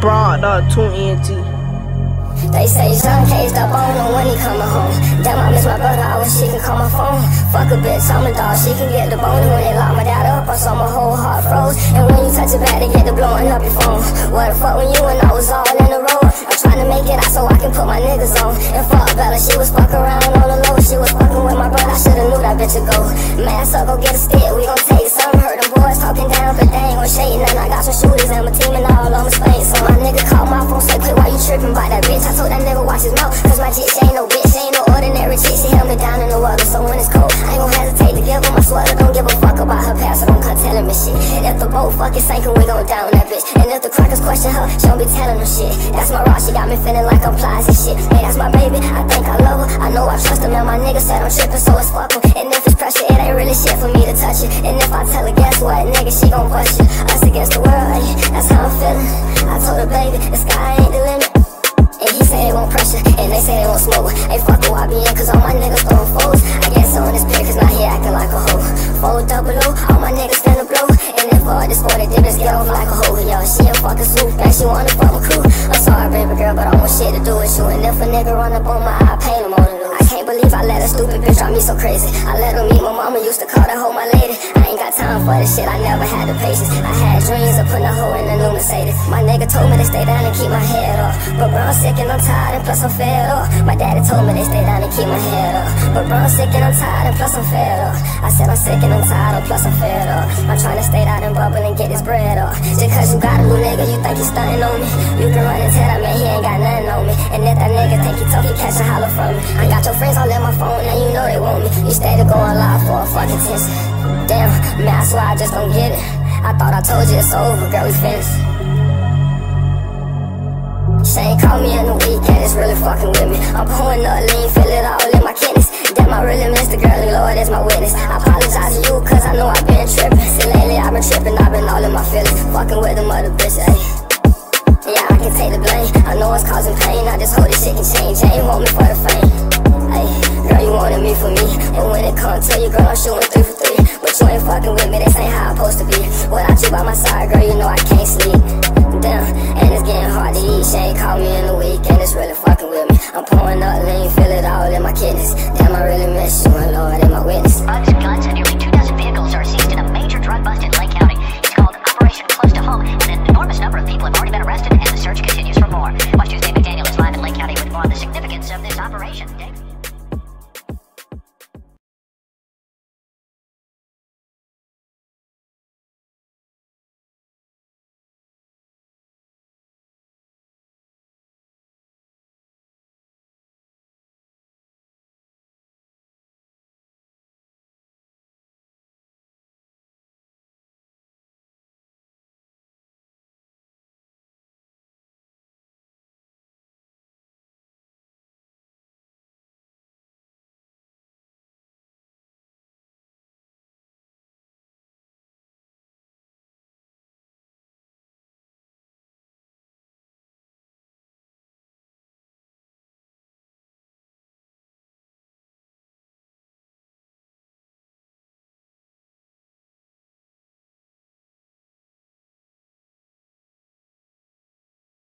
broad dog, two NT. They say son caged up on him when he coming home. Damn, I miss my brother, I wish she can call my phone. Fuck a bitch, I'm a dog, she can get the bone. When they lock my dad up, I saw my whole heart froze. And when you touch it back, they get the blowing up your phone. What the fuck when you and I was all in the road? I'm trying to make it out so I can put my niggas on. And fuck Bella, she was fuck around on the low. She was fucking with my brother, I should've knew that bitch would go. Man, so go get a stick, we gon' take some. Heard them boys talking my ain't no bitch, ain't no ordinary chick. She held me down in the water, so when it's cold, I ain't gon' hesitate to give her my sweater. Don't give a fuck about her past, so don't come telling me shit. If the boat fucking sinking, we gon' down that bitch. And if the crackers question her, she don't be telling them shit. That's my rock, she got me feeling like I'm flies and shit. Hey, that's my baby, I think I love her. I know I trust her, man. My nigga said I'm tripping, so it's fuck And if it's pressure, it ain't really shit for me to touch it. And if I tell her, guess what, nigga, she gon' question. Us against the world, that's how I'm feeling. I told her, baby, the sky ain't the limit. Four double all my niggas finna blow. And if all this for they did is get off like a hoe. Yo, she a fucking soup, and she wanna fuck my crew. I'm sorry, baby girl, but I want shit to do with you. And if a nigga run up on my eye, paint him on the loose. I can't believe I let a stupid bitch drive me so crazy. I let her meet my mama, used to call that hoe my lady. I ain't got time for this shit, I never had the patience. I had dreams of putting a hoe in a new Mercedes. My nigga told me to stay down and keep my head up. But bro, I'm sick and I'm tired, and plus I'm fed up. My daddy told me to stay down and keep my head up. But bro, I'm sick and I'm tired, and plus I'm fed up. I said I'm sick and I'm tired, plus I'm fed up. I'm trying to stay down and bubble and get this bread up. Just cause you got a new nigga, you think you stunting on me. You can run and tell that man he ain't got nothing on me. And if that nigga think he tough, he catch a holler from me. I got your friends all in my phone, and you know they want me. You stay to go alive for a fucking test. Damn, man, I swear I just don't get it. I thought I told you it's over, girl, we finished. She ain't called me in the weekend, it's really fucking with me. I'm pulling up lean, feel it all in i the mother bitch, ayy. Yeah, I can take the blame. I know it's causing pain. I just hope this shit can change. Ain't want me for the fame. Ayy, girl, you wanted me for me. And when it comes to you, girl, I'm shooting three for three. But you ain't fucking with me. This ain't how I'm supposed to be. Without you by my side, girl, you know I can't sleep. Damn, and it's getting hard to eat. She ain't called me in a week, and it's really fucking with me. I'm pouring up lean, feel it all in my kidneys. Damn, I really miss you, and Lord, in my witness. of this operation.